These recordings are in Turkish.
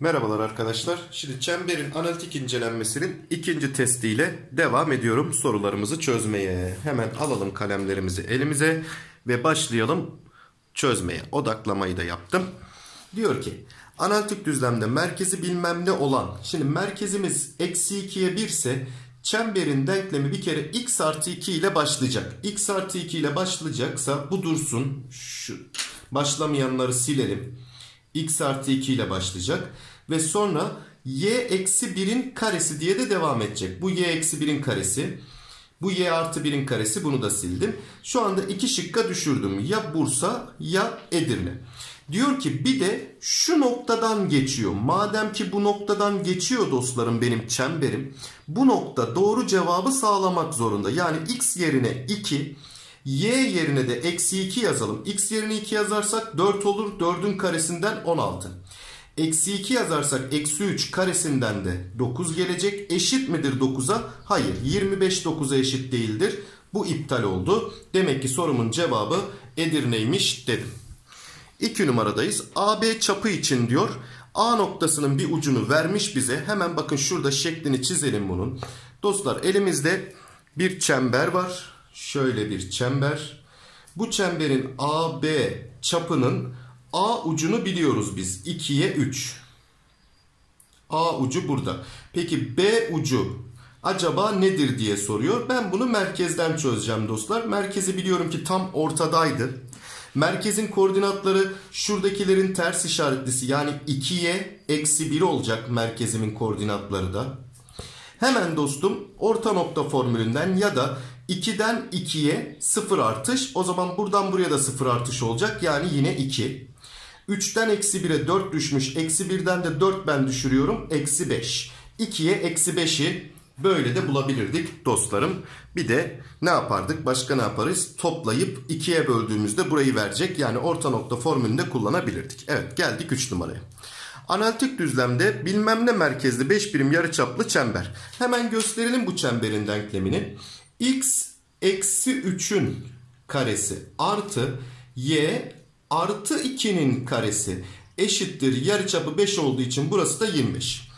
Merhabalar arkadaşlar. Şimdi çemberin analitik incelenmesinin ikinci testiyle devam ediyorum sorularımızı çözmeye. Hemen alalım kalemlerimizi elimize ve başlayalım çözmeye. Odaklamayı da yaptım. Diyor ki analitik düzlemde merkezi bilmem ne olan şimdi merkezimiz eksi 2'ye 1 ise çemberin denklemi bir kere x artı 2 ile başlayacak. x artı 2 ile başlayacaksa bu dursun. Şu başlamayanları silelim x artı 2 ile başlayacak. Ve sonra y eksi 1'in karesi diye de devam edecek. Bu y eksi 1'in karesi. Bu y artı 1'in karesi bunu da sildim. Şu anda iki şıkka düşürdüm. Ya Bursa ya Edirne. Diyor ki bir de şu noktadan geçiyor. Madem ki bu noktadan geçiyor dostlarım benim çemberim. Bu nokta doğru cevabı sağlamak zorunda. Yani x yerine 2 Y yerine de eksi 2 yazalım. X yerine 2 yazarsak 4 olur. 4'ün karesinden 16. Eksi 2 yazarsak eksi 3 karesinden de 9 gelecek. Eşit midir 9'a? Hayır. 25 9'a eşit değildir. Bu iptal oldu. Demek ki sorumun cevabı Edirne'ymiş dedim. 2 numaradayız. AB çapı için diyor. A noktasının bir ucunu vermiş bize. Hemen bakın şurada şeklini çizelim bunun. Dostlar elimizde bir çember var şöyle bir çember. Bu çemberin AB çapının A ucunu biliyoruz biz. 2'ye 3. A ucu burada. Peki B ucu acaba nedir diye soruyor. Ben bunu merkezden çözeceğim dostlar. Merkezi biliyorum ki tam ortadaydı. Merkezin koordinatları şuradakilerin ters işaretlisi yani 2'ye eksi 1 olacak merkezimin koordinatları da. Hemen dostum orta nokta formülünden ya da 2'den 2'ye 0 artış. O zaman buradan buraya da 0 artış olacak. Yani yine 2. 3'ten eksi 1'e 4 düşmüş. Eksi 1'den de 4 ben düşürüyorum. Eksi 5. 2'ye eksi 5'i böyle de bulabilirdik dostlarım. Bir de ne yapardık? Başka ne yaparız? Toplayıp 2'ye böldüğümüzde burayı verecek. Yani orta nokta formülünde kullanabilirdik. Evet geldik 3 numaraya. Analitik düzlemde bilmem ne merkezli 5 birim yarıçaplı çember. Hemen gösterelim bu çemberin denklemini x eksi 3'ün karesi artı y artı 2'nin karesi eşittir yarıçapı 5 olduğu için burası da 25.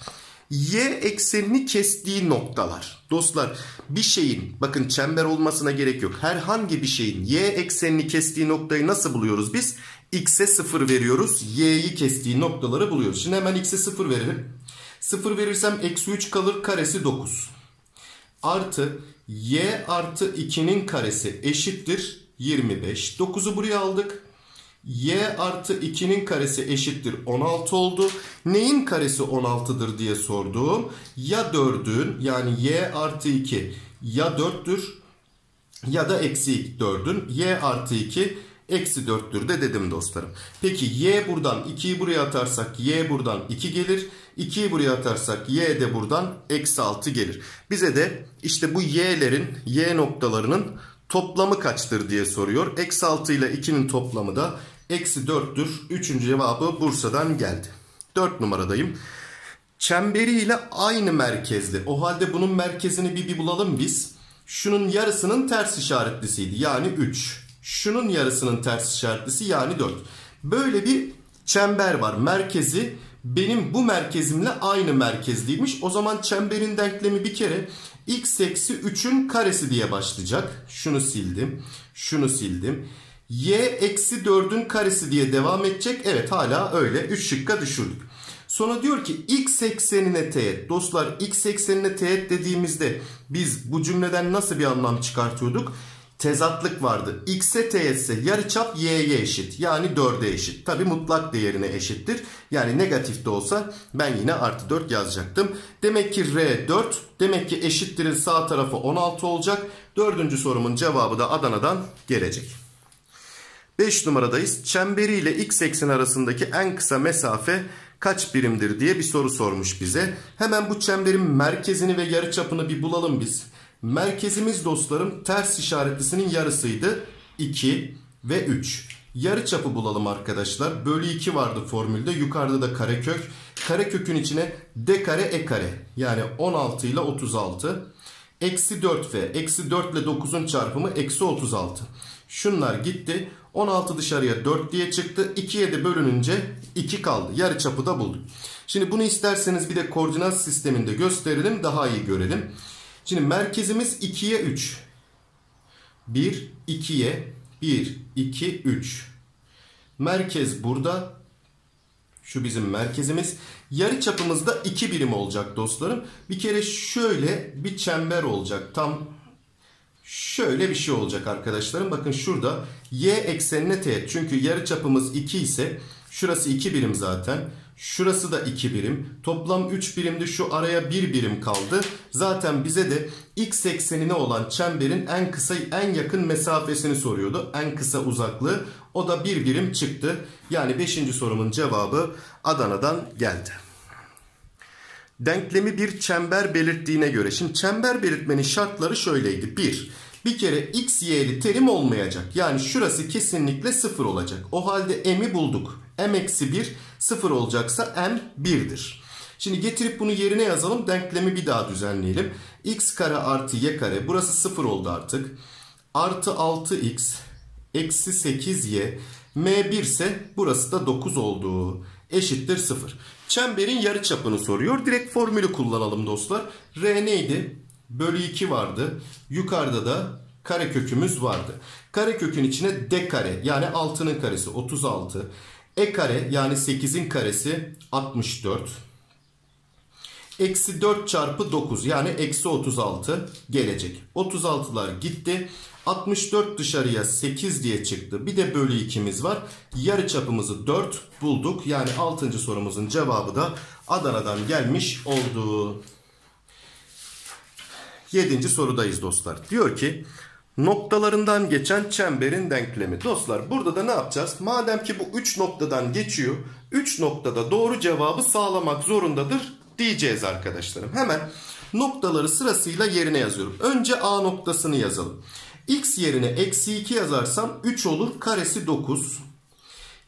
Y eksenini kestiği noktalar. Dostlar bir şeyin bakın çember olmasına gerek yok. Herhangi bir şeyin y eksenini kestiği noktayı nasıl buluyoruz biz? X'e 0 veriyoruz. Y'yi kestiği noktaları buluyoruz. Şimdi hemen X'e 0 verelim. 0 verirsem eksi 3 kalır karesi 9. Artı y artı 2'nin karesi eşittir 25. 9'u buraya aldık. Y artı 2'nin karesi eşittir 16 oldu. Neyin karesi 16'dır diye sorduğum ya 4'ün yani y artı 2 ya 4'tür ya da eksi 4'ün y artı 2 eksi 4'tür de dedim dostlarım. Peki y buradan 2'yi buraya atarsak y buradan 2 gelir. 2'yi buraya atarsak y de buradan eksi 6 gelir. Bize de işte bu y'lerin y noktalarının toplamı kaçtır diye soruyor. Eksi 6 ile 2'nin toplamı da eksi 4'tür. Üçüncü cevabı Bursa'dan geldi. 4 numaradayım. Çemberiyle aynı merkezli. O halde bunun merkezini bir, bir bulalım biz. Şunun yarısının ters işaretlisiydi. Yani 3. Şunun yarısının ters işaretlisi yani 4. Böyle bir çember var. Merkezi benim bu merkezimle aynı merkezliymiş. O zaman çemberin denklemi bir kere x eksi 3'ün karesi diye başlayacak. Şunu sildim. Şunu sildim. Y eksi 4'ün karesi diye devam edecek. Evet hala öyle. 3 şıkka düşürdük. Sonra diyor ki x eksenine teğet. Dostlar x eksenine teğet dediğimizde biz bu cümleden nasıl bir anlam çıkartıyorduk? tezatlık vardı. X'e teğetse yarıçap y'ye eşit. Yani 4'e eşit. Tabi mutlak değerine eşittir. Yani negatif de olsa ben yine artı 4 yazacaktım. Demek ki R 4. Demek ki eşittirin sağ tarafı 16 olacak. Dördüncü sorumun cevabı da Adana'dan gelecek. 5 numaradayız. Çemberi ile x eksen arasındaki en kısa mesafe kaç birimdir diye bir soru sormuş bize. Hemen bu çemberin merkezini ve yarıçapını bir bulalım biz. Merkezimiz dostlarım ters işaretlisinin yarısıydı. 2 ve 3. Yarı çapı bulalım arkadaşlar. Bölü 2 vardı formülde. Yukarıda da karekök. Karekökün içine d kare e kare. Yani 16 ile 36. Eksi 4 ve eksi 4 ile 9'un çarpımı eksi 36. Şunlar gitti. 16 dışarıya 4 diye çıktı. 2'ye de bölününce 2 kaldı. Yarı çapı da bulduk. Şimdi bunu isterseniz bir de koordinat sisteminde gösterelim daha iyi görelim. Şimdi merkezimiz 2'ye 3. 1, 2'ye 1, 2, 3. Merkez burada. Şu bizim merkezimiz. Yarı çapımızda 2 birim olacak dostlarım. Bir kere şöyle bir çember olacak. Tam şöyle bir şey olacak arkadaşlarım. Bakın şurada y eksenine teğet. Çünkü yarı çapımız 2 ise şurası 2 birim zaten. Şurası da 2 birim. Toplam 3 birimdi. Şu araya 1 birim kaldı. Zaten bize de x eksenine olan çemberin en kısa en yakın mesafesini soruyordu. En kısa uzaklığı. O da 1 birim çıktı. Yani 5. sorumun cevabı Adana'dan geldi. Denklemi bir çember belirttiğine göre. Şimdi çember belirtmenin şartları şöyleydi. 1. Bir kere x, y'li terim olmayacak. Yani şurası kesinlikle 0 olacak. O halde m'i bulduk. m eksi 1 0 olacaksa m 1'dir. Şimdi getirip bunu yerine yazalım. Denklemi bir daha düzenleyelim. x kare artı y kare. Burası 0 oldu artık. Artı 6x eksi 8y m 1 ise burası da 9 oldu. Eşittir 0. Çemberin yarı çapını soruyor. Direkt formülü kullanalım dostlar. R neydi? Bölü 2 vardı. Yukarıda da kare kökümüz vardı. Kare kökün içine d kare yani 6'nın karesi 36. E kare yani 8'in karesi 64. Eksi 4 çarpı 9 yani eksi 36 gelecek. 36'lar gitti. 64 dışarıya 8 diye çıktı. Bir de bölü 2'miz var. Yarı çapımızı 4 bulduk. Yani 6. sorumuzun cevabı da Adana'dan gelmiş oldu. 7. sorudayız dostlar. Diyor ki noktalarından geçen çemberin denklemi. Dostlar burada da ne yapacağız? Madem ki bu 3 noktadan geçiyor. 3 noktada doğru cevabı sağlamak zorundadır diyeceğiz arkadaşlarım. Hemen noktaları sırasıyla yerine yazıyorum. Önce A noktasını yazalım. X yerine eksi 2 yazarsam 3 olur. Karesi 9.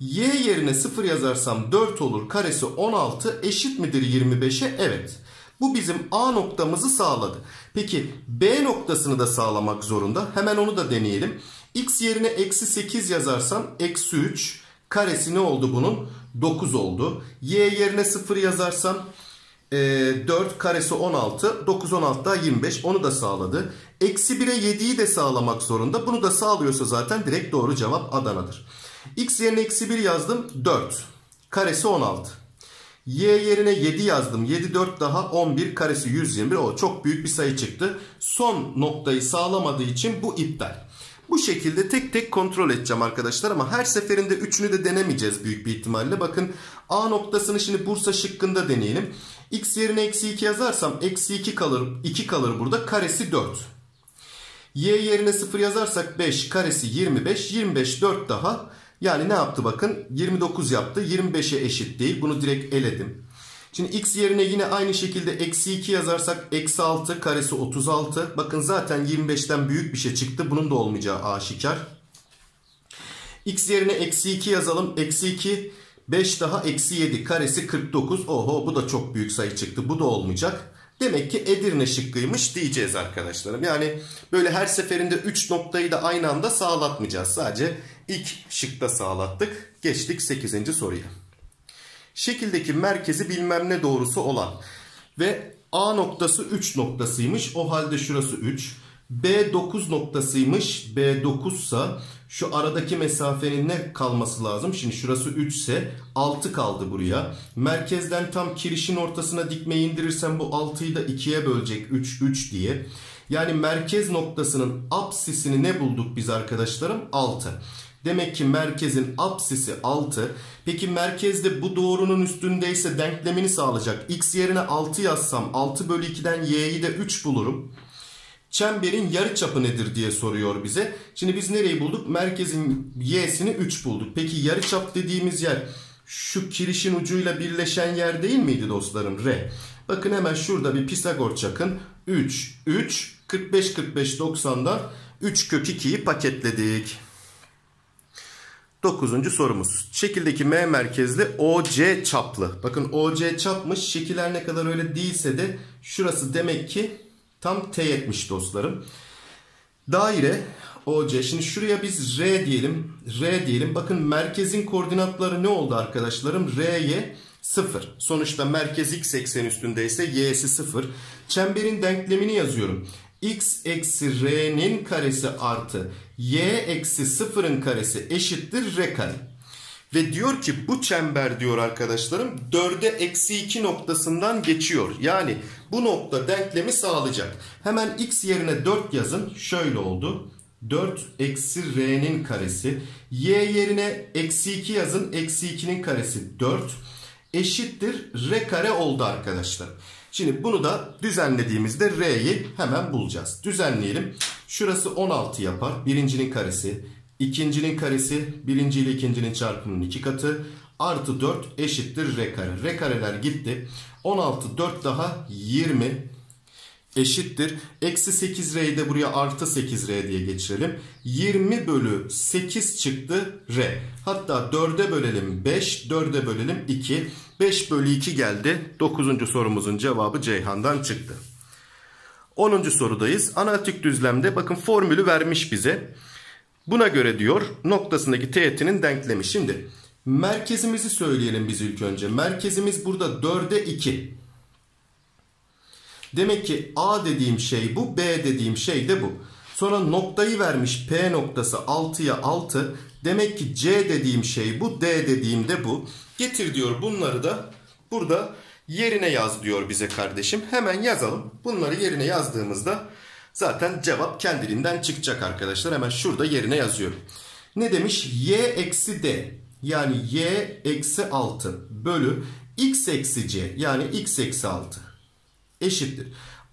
Y yerine 0 yazarsam 4 olur. Karesi 16 eşit midir 25'e? Evet. Bu bizim A noktamızı sağladı. Peki B noktasını da sağlamak zorunda. Hemen onu da deneyelim. X yerine eksi 8 yazarsam eksi 3. Karesi ne oldu bunun? 9 oldu. Y yerine 0 yazarsam e, 4 karesi 16. 9 16 daha 25. Onu da sağladı. Eksi 1'e 7'yi de sağlamak zorunda. Bunu da sağlıyorsa zaten direkt doğru cevap Adana'dır. X yerine eksi 1 yazdım. 4. Karesi 16. Y yerine 7 yazdım. 7 4 daha 11 karesi 121. O çok büyük bir sayı çıktı. Son noktayı sağlamadığı için bu iptal. Bu şekilde tek tek kontrol edeceğim arkadaşlar ama her seferinde üçünü de denemeyeceğiz büyük bir ihtimalle. Bakın A noktasını şimdi Bursa şıkkında deneyelim. X yerine eksi 2 yazarsam eksi 2 kalır. 2 kalır burada. Karesi 4. Y yerine 0 yazarsak 5 karesi 25. 25 4 daha. Yani ne yaptı bakın 29 yaptı 25'e eşit değil bunu direkt eledim. Şimdi x yerine yine aynı şekilde eksi 2 yazarsak eksi 6 karesi 36. Bakın zaten 25'ten büyük bir şey çıktı bunun da olmayacağı aşikar. x yerine eksi 2 yazalım eksi 2 5 daha eksi 7 karesi 49. Oho bu da çok büyük sayı çıktı bu da olmayacak. Demek ki Edirne şıkkıymış diyeceğiz arkadaşlarım. Yani böyle her seferinde 3 noktayı da aynı anda sağlatmayacağız. Sadece ilk şıkta sağlattık. Geçtik 8. soruya. Şekildeki merkezi bilmem ne doğrusu olan ve A noktası 3 noktasıymış. O halde şurası 3. B 9 noktasıymış. B 9 ise şu aradaki mesafenin ne kalması lazım? Şimdi şurası 3 ise 6 kaldı buraya. Merkezden tam kirişin ortasına dikmeyi indirirsem bu 6'yı da 2'ye bölecek 3 3 diye. Yani merkez noktasının apsisini ne bulduk biz arkadaşlarım? 6. Demek ki merkezin apsisi 6. Peki merkezde bu doğrunun üstündeyse denklemini sağlayacak. X yerine 6 yazsam 6 bölü 2'den y'yi de 3 bulurum. Çemberin yarı çapı nedir diye soruyor bize. Şimdi biz nereyi bulduk? Merkezin y'sini 3 bulduk. Peki yarı çap dediğimiz yer şu kirişin ucuyla birleşen yer değil miydi dostlarım? R. Bakın hemen şurada bir Pisagor çakın. 3, 3, 45, 45, 90'dan 3 kök 2'yi paketledik. Dokuzuncu sorumuz. Şekildeki M merkezli OC çaplı. Bakın OC çapmış. Şekiller ne kadar öyle değilse de şurası demek ki tam teğetmiş dostlarım. Daire OC. Şimdi şuraya biz R diyelim. R diyelim. Bakın merkezin koordinatları ne oldu arkadaşlarım? R'ye 0. Sonuçta merkez x eksen üstündeyse y'si 0. Çemberin denklemini yazıyorum. x eksi r'nin karesi artı y eksi 0'ın karesi eşittir r kare. Ve diyor ki bu çember diyor arkadaşlarım 4'e eksi 2 noktasından geçiyor. Yani bu nokta denklemi sağlayacak. Hemen x yerine 4 yazın. Şöyle oldu. 4 eksi r'nin karesi. Y yerine eksi 2 yazın. Eksi 2'nin karesi 4 eşittir r kare oldu arkadaşlar. Şimdi bunu da düzenlediğimizde r'yi hemen bulacağız. Düzenleyelim. Şurası 16 yapar. Birincinin karesi. ikincinin karesi. Birinci ile ikincinin çarpımının iki katı. Artı 4 eşittir r kare. R kareler gitti. 16 4 daha 20 eşittir. Eksi 8R'yi de buraya artı 8R diye geçirelim. 20 bölü 8 çıktı R. Hatta 4'e bölelim 5, 4'e bölelim 2. 5 bölü 2 geldi. 9. sorumuzun cevabı Ceyhan'dan çıktı. 10. sorudayız. Analitik düzlemde bakın formülü vermiş bize. Buna göre diyor noktasındaki teğetinin denklemi. Şimdi merkezimizi söyleyelim biz ilk önce. Merkezimiz burada 4'e 2. Demek ki A dediğim şey bu, B dediğim şey de bu. Sonra noktayı vermiş P noktası 6'ya 6. Demek ki C dediğim şey bu, D dediğim de bu. Getir diyor bunları da burada yerine yaz diyor bize kardeşim. Hemen yazalım. Bunları yerine yazdığımızda zaten cevap kendiliğinden çıkacak arkadaşlar. Hemen şurada yerine yazıyorum. Ne demiş? Y eksi D yani Y eksi 6 bölü X eksi C yani X eksi 6 eşittir.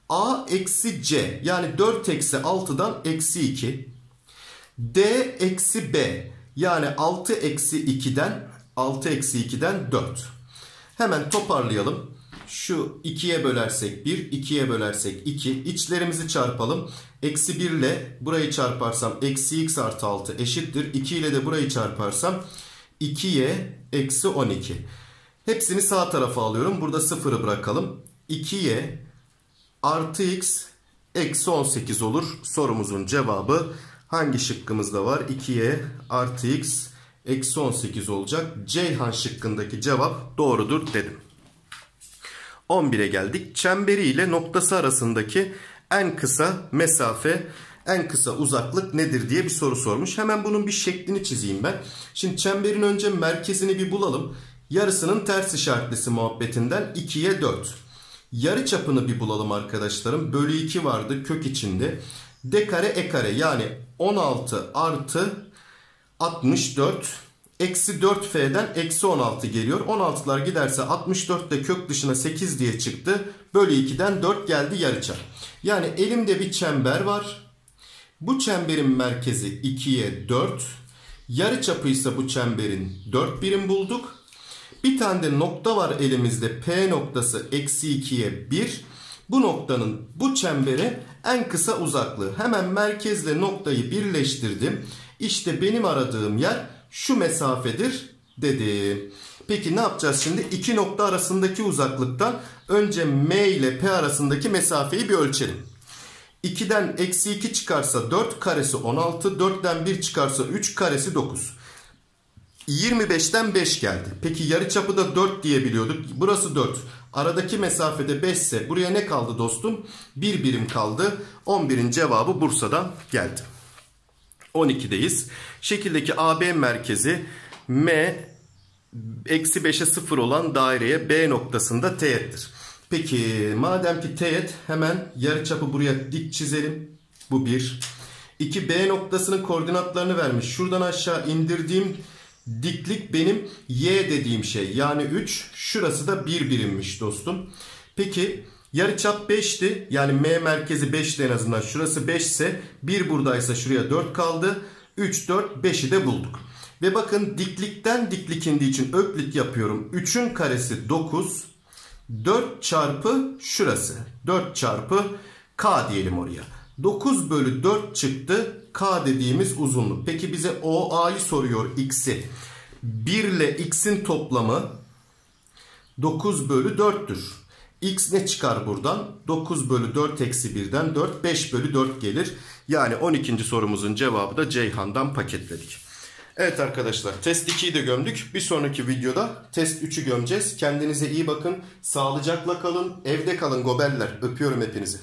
A eksi C yani 4 eksi 6'dan eksi 2. D eksi B yani 6 eksi 2'den 6 eksi 2'den 4. Hemen toparlayalım. Şu 2'ye bölersek 1, 2'ye bölersek 2. İçlerimizi çarpalım. Eksi 1 ile burayı çarparsam eksi x artı 6 eşittir. 2 ile de burayı çarparsam 2y eksi 12. Hepsini sağ tarafa alıyorum. Burada 0'ı bırakalım. 2y artı x eksi 18 olur. Sorumuzun cevabı hangi şıkkımızda var? 2y artı x eksi 18 olacak. Ceyhan şıkkındaki cevap doğrudur dedim. 11'e geldik. Çemberi ile noktası arasındaki en kısa mesafe, en kısa uzaklık nedir diye bir soru sormuş. Hemen bunun bir şeklini çizeyim ben. Şimdi çemberin önce merkezini bir bulalım. Yarısının ters işaretlisi muhabbetinden 2'ye 4. Yarı çapını bir bulalım arkadaşlarım. Bölü 2 vardı kök içinde. D kare e kare yani 16 artı 64 eksi 4F'den eksi 16 geliyor. 16'lar giderse 64 de kök dışına 8 diye çıktı. Bölü 2'den 4 geldi yarıçap. Yani elimde bir çember var. Bu çemberin merkezi 2'ye 4. Yarıçapı ise bu çemberin 4 birim bulduk. Bir tane de nokta var elimizde. P noktası eksi 2'ye 1. Bu noktanın bu çembere en kısa uzaklığı. Hemen merkezle noktayı birleştirdim. İşte benim aradığım yer şu mesafedir dedim. Peki ne yapacağız şimdi? İki nokta arasındaki uzaklıktan önce M ile P arasındaki mesafeyi bir ölçelim. 2'den eksi 2 çıkarsa 4 karesi 16. 4'ten 1 çıkarsa 3 karesi 9. 25'ten 5 geldi. Peki yarıçapı da 4 diye biliyorduk. Burası 4. Aradaki mesafede 5 ise buraya ne kaldı dostum? 1 birim kaldı. 11'in cevabı Bursa'dan geldi. 12'deyiz. Şekildeki AB merkezi M eksi 5'e 0 olan daireye B noktasında teğettir. Peki madem ki teğet hemen yarıçapı buraya dik çizelim. Bu 1. 2 B noktasının koordinatlarını vermiş. Şuradan aşağı indirdiğim Diklik benim y dediğim şey. Yani 3. Şurası da 1 birimmiş dostum. Peki yarıçap 5'ti. Yani M merkezi 5'ti en azından. Şurası 5 ise 1 buradaysa şuraya 4 kaldı. 3, 4, 5'i de bulduk. Ve bakın diklikten diklik indiği için öklit yapıyorum. 3'ün karesi 9. 4 çarpı şurası. 4 çarpı k diyelim oraya. 9 bölü 4 çıktı. K dediğimiz uzunluk. Peki bize OA'yı soruyor x'i. 1 ile x'in toplamı 9 bölü 4'tür. X ne çıkar buradan? 9 bölü 4 eksi 1'den 4. 5 bölü 4 gelir. Yani 12. sorumuzun cevabı da Ceyhan'dan paketledik. Evet arkadaşlar test 2'yi de gömdük. Bir sonraki videoda test 3'ü gömeceğiz. Kendinize iyi bakın. Sağlıcakla kalın. Evde kalın gobeller. Öpüyorum hepinizi.